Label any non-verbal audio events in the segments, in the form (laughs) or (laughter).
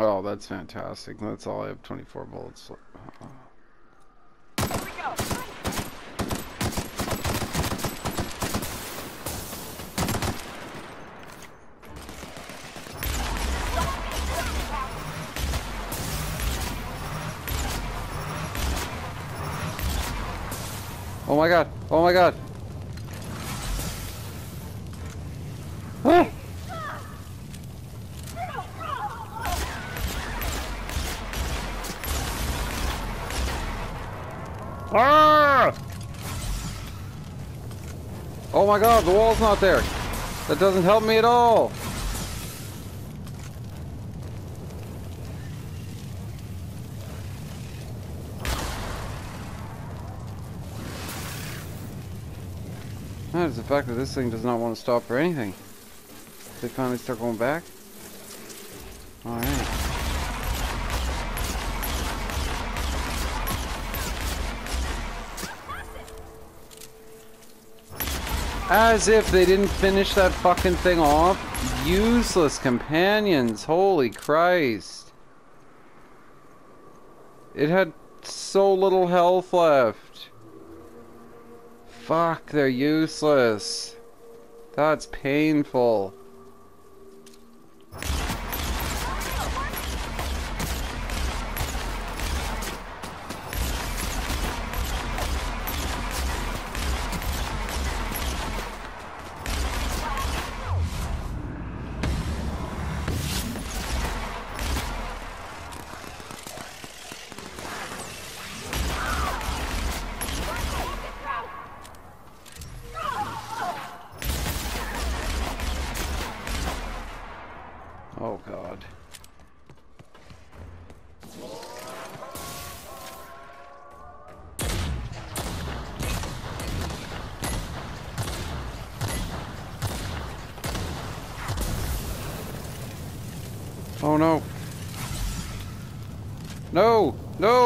Oh, that's fantastic. That's all I have 24 bullets. Here. Oh my god! Oh my god! My god, the wall's not there. That doesn't help me at all. That is the fact that this thing does not want to stop for anything. They finally start going back. Alright. As if they didn't finish that fucking thing off. Useless companions. Holy Christ. It had so little health left. Fuck, they're useless. That's painful.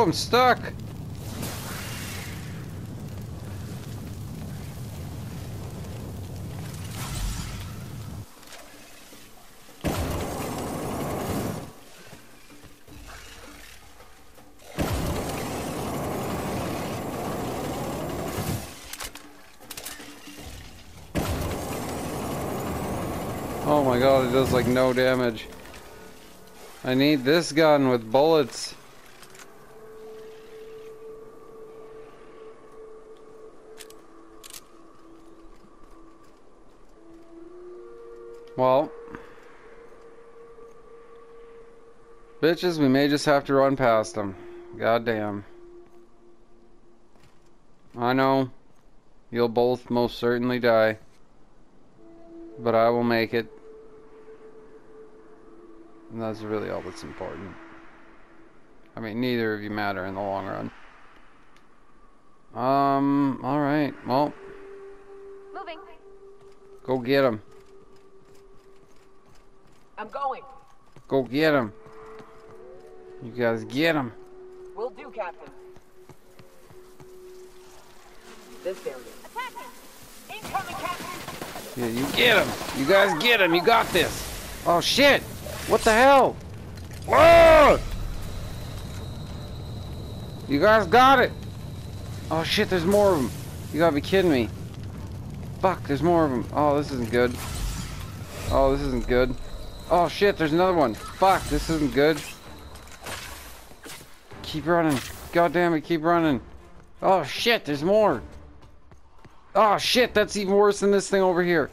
No, I'm stuck! Oh my god, it does like no damage. I need this gun with bullets. Well. Bitches, we may just have to run past them. God damn. I know. You'll both most certainly die. But I will make it. And that's really all that's important. I mean, neither of you matter in the long run. Um, alright. Well, Moving. go get him. I'm going. Go get him. You guys get him. Will do, Captain. This area. Attacking! Incoming, Captain! Yeah, you get him. You guys get him. You got this. Oh, shit. What the hell? Whoa! You guys got it. Oh, shit, there's more of them. You gotta be kidding me. Fuck, there's more of them. Oh, this isn't good. Oh, this isn't good. Oh, shit, there's another one. Fuck, this isn't good. Keep running. God damn it, keep running. Oh, shit, there's more. Oh, shit, that's even worse than this thing over here.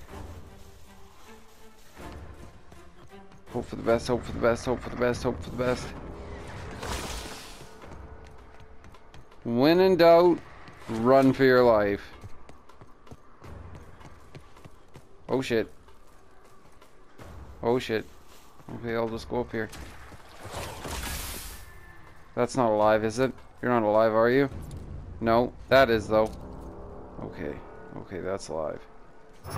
Hope for the best, hope for the best, hope for the best, hope for the best. When in doubt, run for your life. Oh shit. Oh shit. Okay, I'll just go up here. That's not alive, is it? You're not alive, are you? No, that is though. Okay, okay, that's alive. Okay,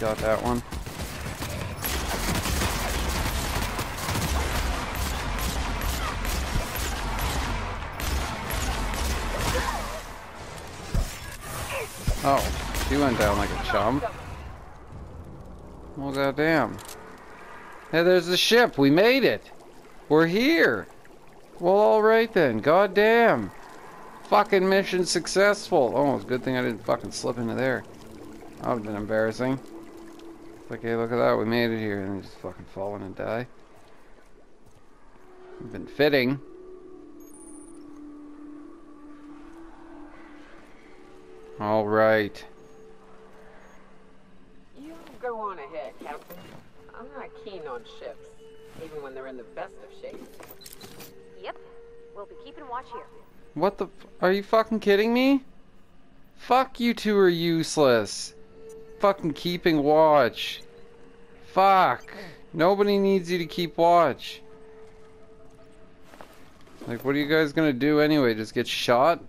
got that one. Oh, she went down like a chump. Well, goddamn. Hey, there's the ship. We made it. We're here. Well, alright then. God damn. Fucking mission successful. Oh, it's a good thing I didn't fucking slip into there. That would have been embarrassing. Hey, look at that. We made it here. And then just fucking fall in and die. Been fitting. All right. You go on ahead, Captain. I'm not keen on ships, even when they're in the best of shape. Yep. We'll be keeping watch here. What the? F are you fucking kidding me? Fuck you two are useless. Fucking keeping watch. Fuck. Nobody needs you to keep watch. Like, what are you guys gonna do anyway? Just get shot?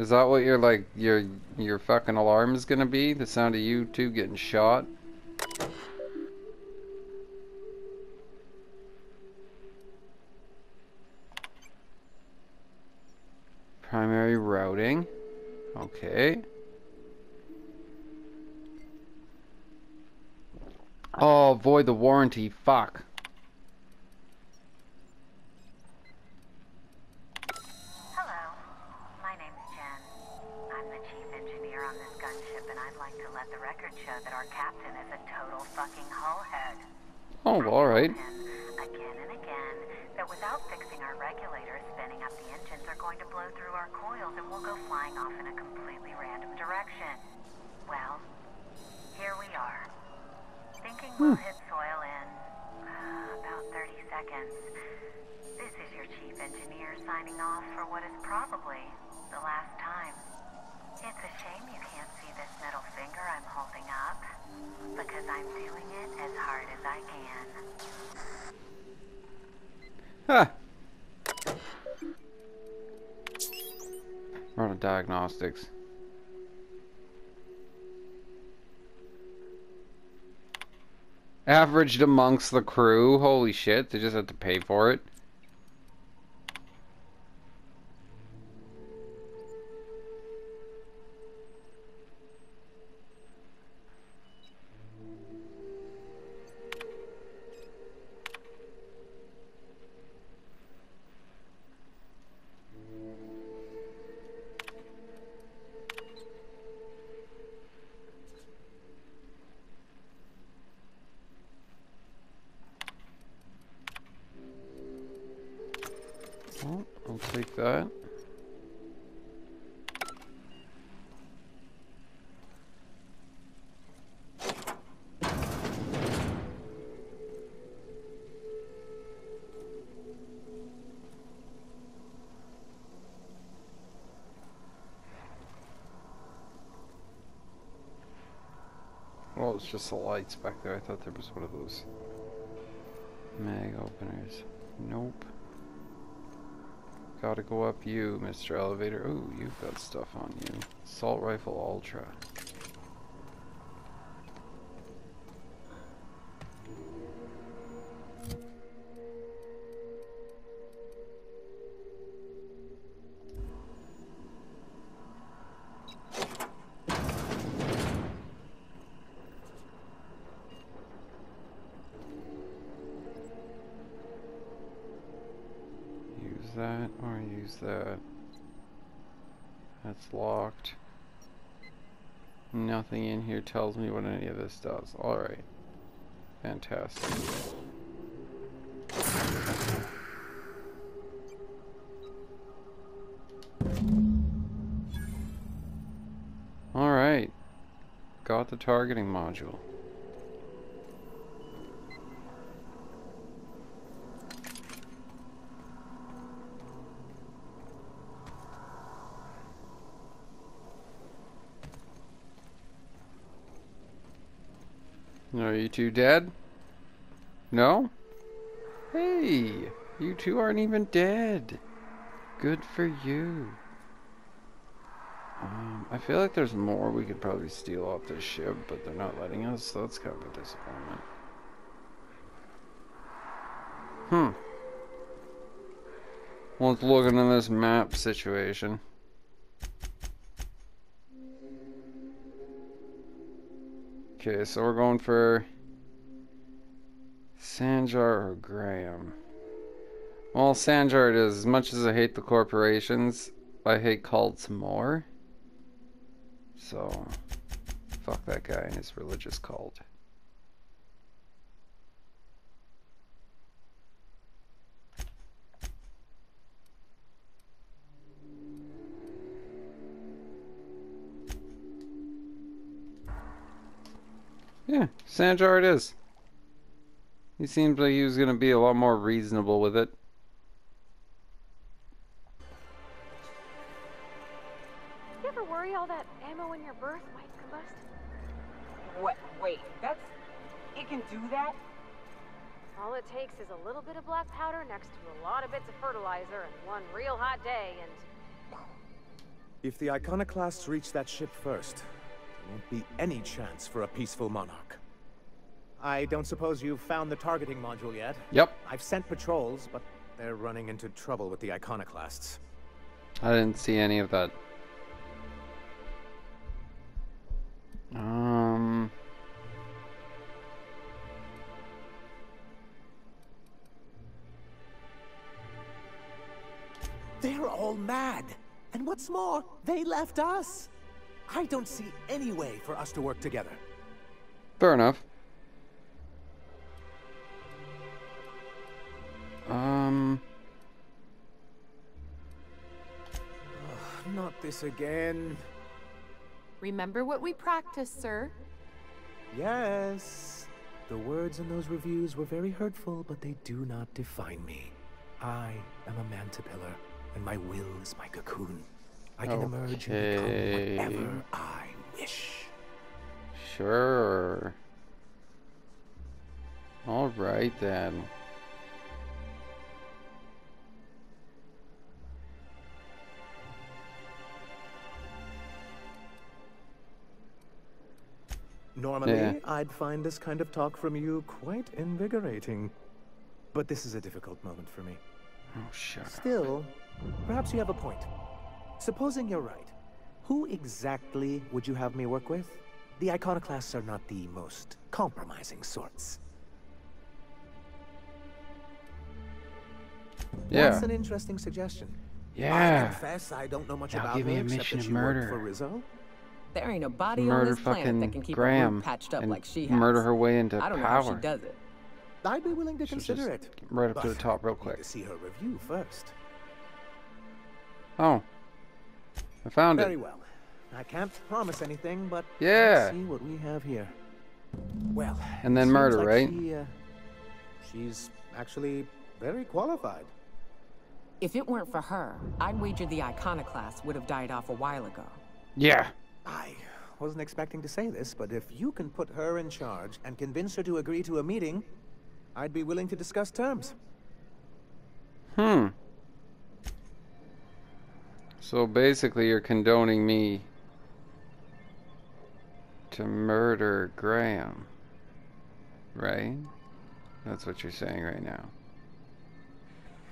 Is that what your like your your fucking alarm is gonna be? The sound of you two getting shot? Primary routing. Okay. Oh, void the warranty. Fuck. Hello, my name's Jen. I'm the chief engineer on this gunship, and I'd like to let the show that our captain is a total fucking hullhead. Oh, alright. again and again that without fixing our regulators, spinning up the engines are going to blow through our coils and we'll go flying off in a completely random direction. Well, here we are. Thinking we'll hit soil in uh, about 30 seconds. This is your chief engineer signing off for what is probably the last time. It's a shame you can't see this middle finger I'm holding up, because I'm doing it as hard as I can. Huh. Run diagnostics. Averaged amongst the crew. Holy shit, they just had to pay for it. It's just the lights back there. I thought there was one of those mag openers. Nope. Gotta go up you, Mr. Elevator. Ooh, you've got stuff on you. Assault Rifle Ultra. Use that. That's locked. Nothing in here tells me what any of this does. Alright. Fantastic. Alright. Got the targeting module. Are you two dead? No? Hey, you two aren't even dead. Good for you. Um, I feel like there's more we could probably steal off this ship, but they're not letting us, so that's kind of a disappointment. Hmm. Let's look into this map situation. Okay, so we're going for Sanjar or Graham? Well, Sanjar it is. As much as I hate the corporations, I hate cults more. So, fuck that guy and his religious cult. Yeah, Sanjar it is. He seems like he was going to be a lot more reasonable with it. You ever worry all that ammo in your berth might combust? What? Wait, that's. It can do that? All it takes is a little bit of black powder next to a lot of bits of fertilizer and one real hot day and... If the Iconoclasts reach that ship first, there won't be any chance for a peaceful monarch. I don't suppose you've found the targeting module yet? Yep, I've sent patrols, but they're running into trouble with the Iconoclasts. I didn't see any of that. Um, They're all mad! And what's more, they left us! I don't see any way for us to work together. fair enough. Um, Not this again. Remember what we practiced, sir. Yes. The words in those reviews were very hurtful, but they do not define me. I am a mantipillar, and my will is my cocoon. I can emerge and Okay. become whatever I wish. sure. All right then. Normally, Yeah. I'd find this kind of talk from you quite invigorating. But this is a difficult moment for me. Oh, shut up. Still, perhaps you have a point. Supposing you're right, who exactly would you have me work with? The iconoclasts are not the most compromising sorts. Yeah. That's an interesting suggestion. Yeah. I confess I don't know much Now about give me her a except mission that of she worked murder. for Rizzo. There ain't a body on this planet that can keep a Graham root patched up like she has. murder her way into I don't know how she does it. I'd be willing to She'll consider it. right up to the top real I'd quick. To see her review first. Oh. I found Very it. Very well. I can't promise anything, but Yeah. let's see what we have here. Well, And then murder, like right? She, uh, she's actually very qualified. If it weren't for her, I'd wager the iconoclast would have died off a while ago. Yeah. I wasn't expecting to say this, but if you can put her in charge and convince her to agree to a meeting, I'd be willing to discuss terms. Hmm. So basically, you're condoning me to murder Graham. Right? That's what you're saying right now.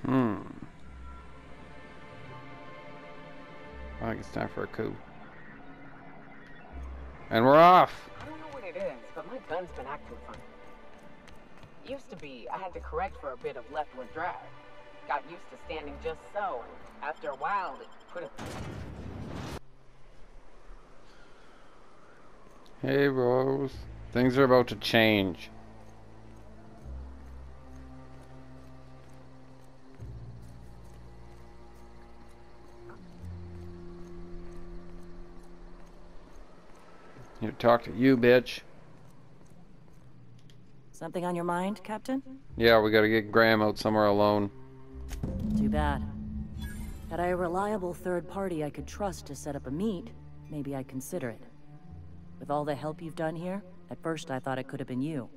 Hmm. I think it's time for a coup. And we're off! I don't know what it is, but my gun's been acting funny. Used to be, I had to correct for a bit of leftward drag. Got used to standing just so, and after a while, it put a... Hey, Rose. Things are about to change. Here, talk to you, bitch. Something on your mind, Captain? Yeah, we gotta get Graham out somewhere alone. Too bad. Had I a reliable third party I could trust to set up a meet, maybe I'd consider it. With all the help you've done here, at first I thought it could have been you.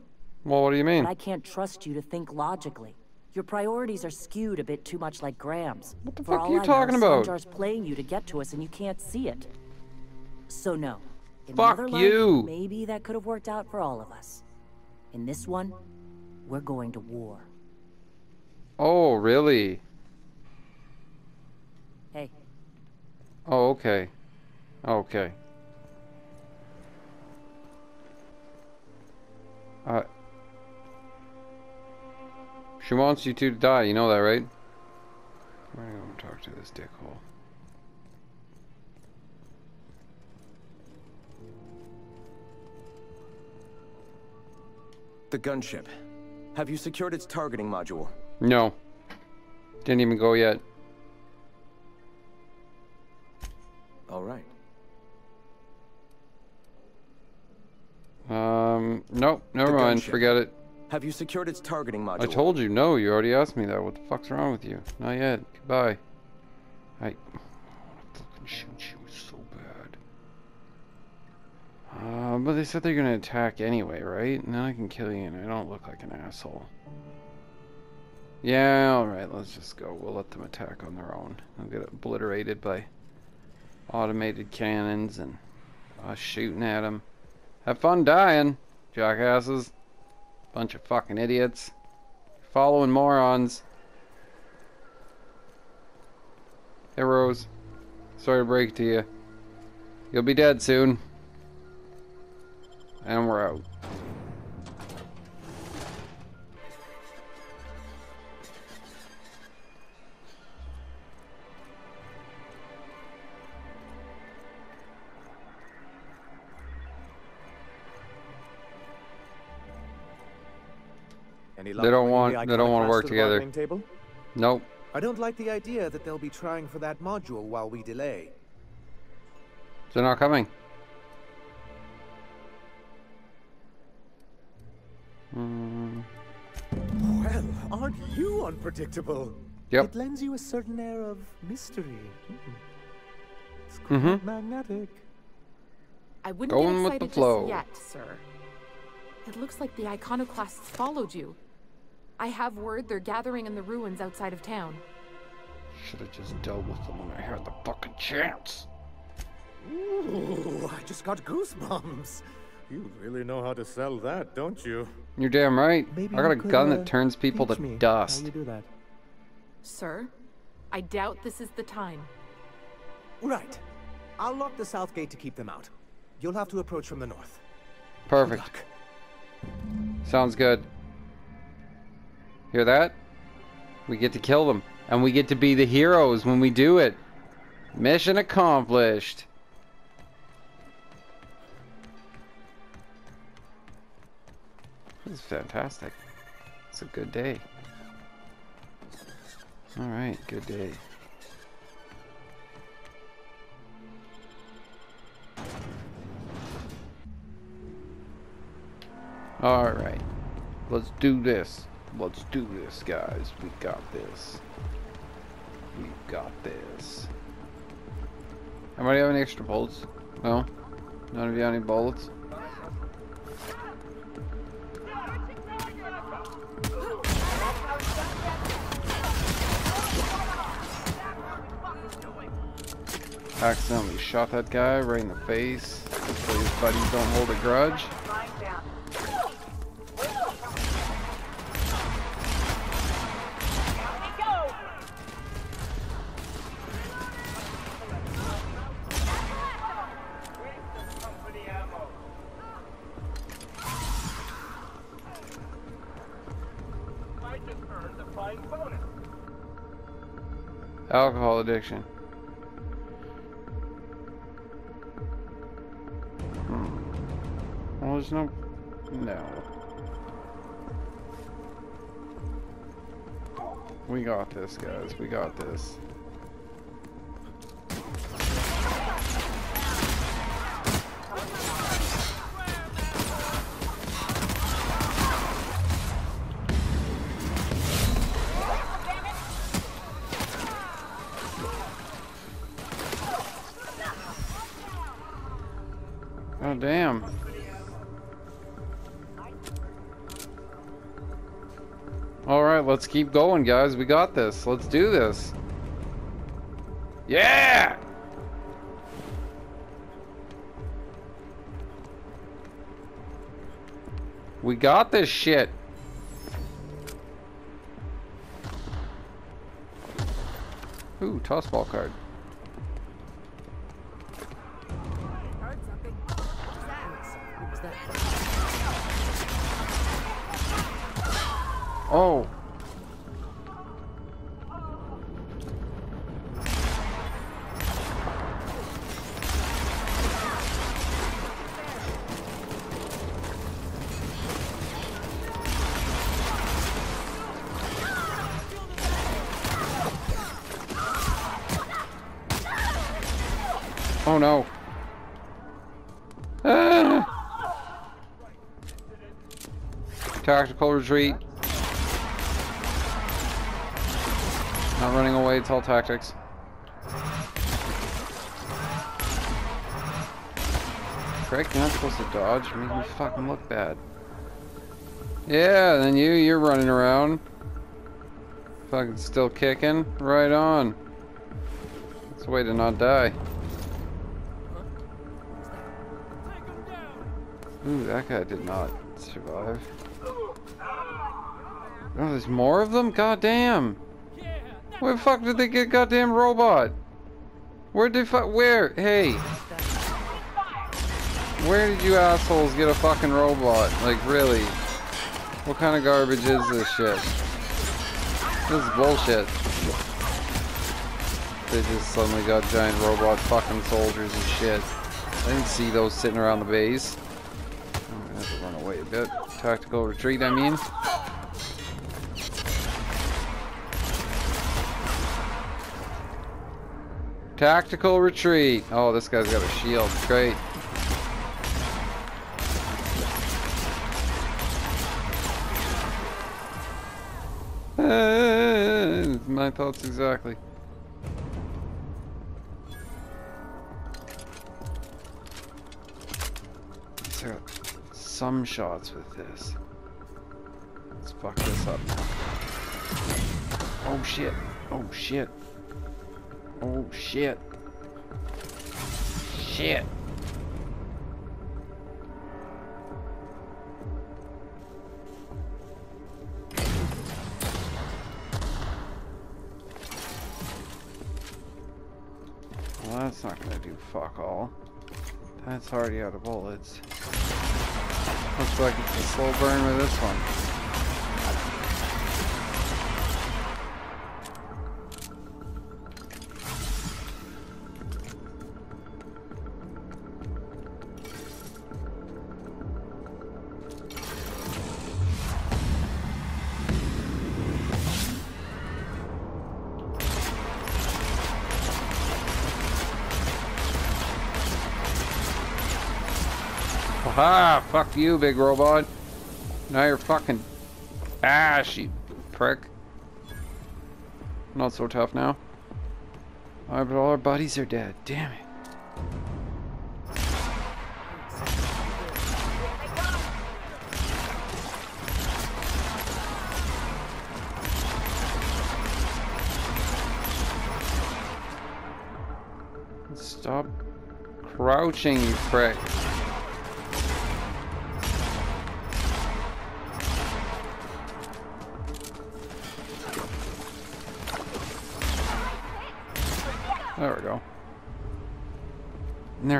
Well, what do you mean? But I can't trust you to think logically. Your priorities are skewed a bit too much like Graham's. What the For fuck are you I talking know, about? Sanjar's playing you to get to us and you can't see it. So no. In Fuck life, you. maybe that could have worked out for all of us. In this one, we're going to war. Oh, really? Hey, Oh, okay. Okay. Uh. She wants you two to die, you know that, right? I'm gonna go and talk to this dickhole. The gunship. Have you secured its targeting module? No. Didn't even go yet. All right. Um, nope, never The mind, gunship. forget it. Have you secured its targeting module? I told you, no, you already asked me that. What the fuck's wrong with you? Not yet. Goodbye. I, I want to fucking shoot you so bad. Uh, but they said they're gonna attack anyway, right? And then I can kill you and I don't look like an asshole. Yeah, alright, let's just go. We'll let them attack on their own. They'll get obliterated by automated cannons and us shooting at them. Have fun dying, jackasses. Bunch of fucking idiots. Following morons. Hey Rose. Sorry to break it to you. You'll be dead soon. And we're out. Any They don't want- the they don't wanna work to together. Table? Nope. I don't like the idea that they'll be trying for that module while we delay. They're not coming. Hmm. Well, aren't you unpredictable? Yep. It lends you a certain air of mystery. Mm. It's quite Mhm. magnetic. I wouldn't Going get with the excited flow. just yet, sir. It looks like the iconoclasts followed you. I have word they're gathering in the ruins outside of town. Should have just dealt with them when I had the fucking chance. Ooh, I just got goosebumps. You really know how to sell that, don't you? You're damn right. Maybe I got a could, gun uh, that turns people to me dust. How you do that? Sir, I doubt this is the time. Right. I'll lock the south gate to keep them out. You'll have to approach from the north. Good Perfect. luck. Sounds good. Hear that? We get to kill them. And we get to be the heroes when we do it. Mission accomplished. This is fantastic. It's a good day. Alright, good day. Alright. Let's do this. Let's do this, guys. We got this. We got this. Anybody have any extra bullets? No? None of you have any bullets? Accidentally shot that guy right in the face. Hopefully his buddies don't hold a grudge. Addiction. Hmm. Well, there's no... No. We got this, guys. We got this. Keep going, guys. We got this. Let's do this. Yeah! We got this shit. Ooh, toss ball card. Oh. Retreat. Not running away, it's all tactics. Craig, you're not supposed to dodge. Make me fucking look bad. Yeah, then you, you're running around. Fucking still kicking. Right on. It's a way to not die. Ooh, that guy did not survive. Oh, there's more of them? God damn! Where the fuck did they get goddamn robot? Where did fuck- where? Hey! Where did you assholes get a fucking robot? Like, really? What kind of garbage is this shit? This is bullshit. They just suddenly got giant robot fucking soldiers and shit. I didn't see those sitting around the base. Oh, I'm gonna have to run away a bit. Tactical retreat, I mean. Tactical retreat. Oh, this guy's got a shield. Great. Uh, my thoughts exactly. So, some shots with this. Let's fuck this up. Oh shit. Oh shit. Oh shit. Shit. Well, that's not gonna do fuck all. That's already out of bullets. Looks like it's a slow burn with this one. Ah, fuck you, big robot. Now you're fucking ash, you prick. Not so tough now. Alright, but all our buddies are dead. Damn it. Stop crouching, you prick.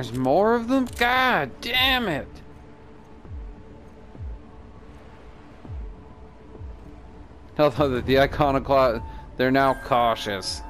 There's more of them? God damn it! Although the, the iconoclast, they're now cautious.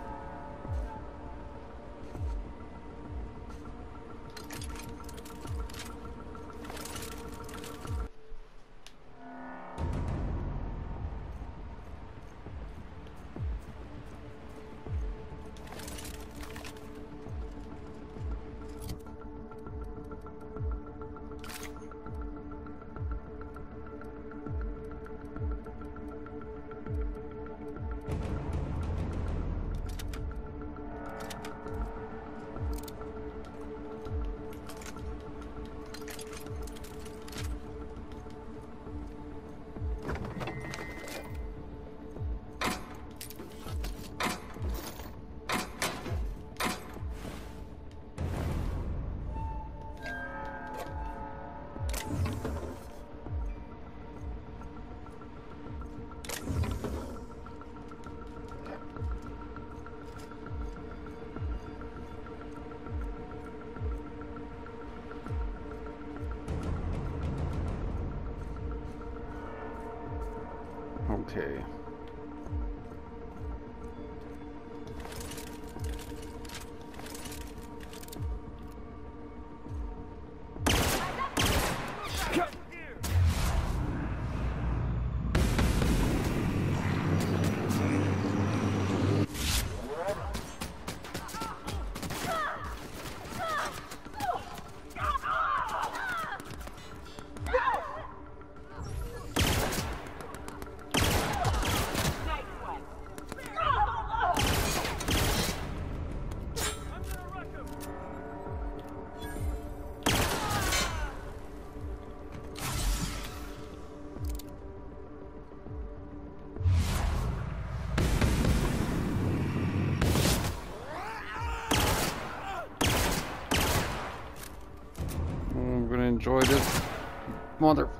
Okay. Mother.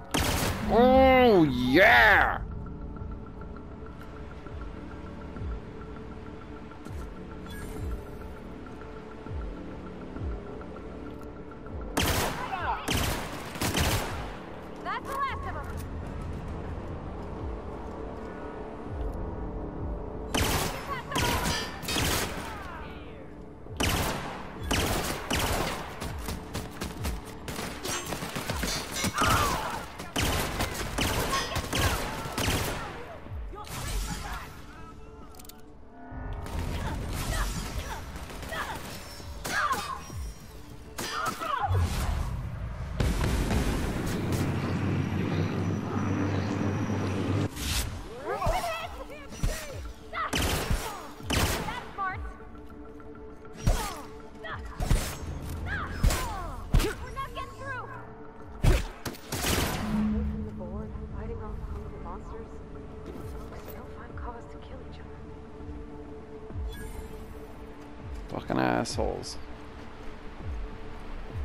Assholes.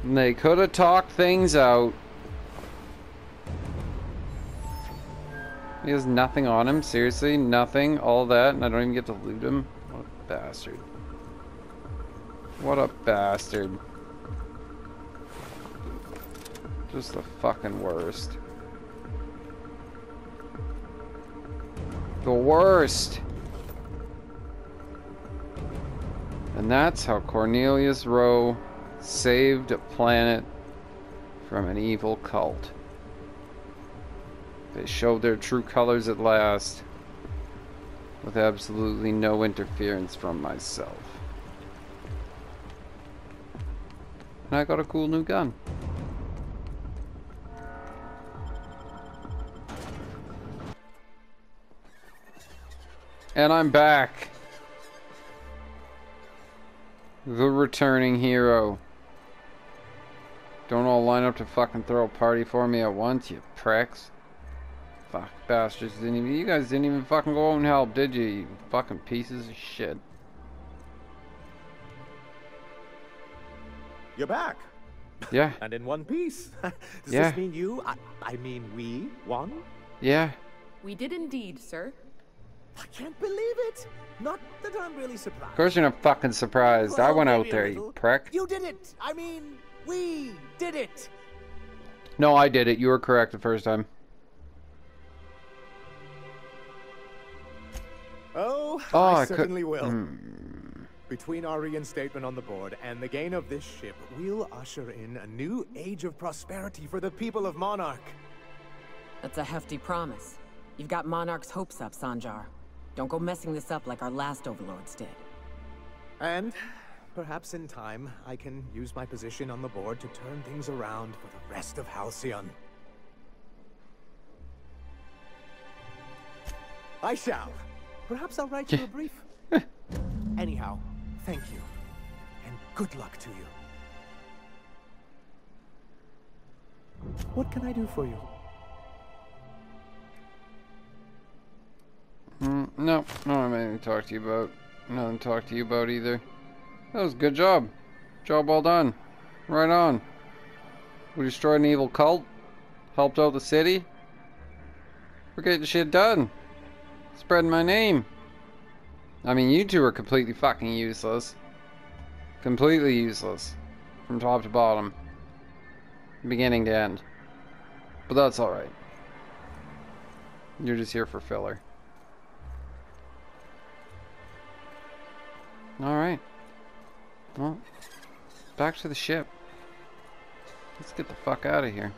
And they could have talked things out. He has nothing on him, seriously, nothing, all that, and I don't even get to loot him. What a bastard. What a bastard. Just the fucking worst. The worst! And that's how Cornelius Ro saved a planet from an evil cult. They showed their true colors at last, with absolutely no interference from myself. And I got a cool new gun. And I'm back. The returning hero. Don't all line up to fucking throw a party for me at once, you pricks. Fuck, bastards didn't even- you guys didn't even fucking go out and help, did you, you fucking pieces of shit. You're back. Yeah, (laughs) And in one piece. (laughs) Does Yeah. this mean you, I, I mean we, won? yeah. We did indeed, sir. I can't believe it. Not that I'm really surprised. Of course you're not fucking surprised. I went out there, you little. prick. You did it. I mean, we did it. No, I did it. You were correct the first time. Oh, Oh, I, I could- certainly will. Hmm. Between our reinstatement on the board and the gain of this ship, we'll usher in a new age of prosperity for the people of Monarch. That's a hefty promise. You've got Monarch's hopes up, Sanjar. Don't go messing this up like our last overlords did. And perhaps in time, I can use my position on the board to turn things around for the rest of Halcyon. I shall. Perhaps I'll write you a brief. (laughs) Anyhow, thank you. And good luck to you. What can I do for you? Mm, no, no, I have anything to talk to you about. Nothing to talk to you about either. That was a good job. Job well done. Right on. We destroyed an evil cult. Helped out the city. We're getting shit done. Spreading my name. I mean, you two are completely fucking useless. Completely useless. From top to bottom. Beginning to end. But that's alright. You're just here for filler. Alright. Well, back to the ship. Let's get the fuck out of here.